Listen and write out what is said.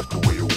like the way you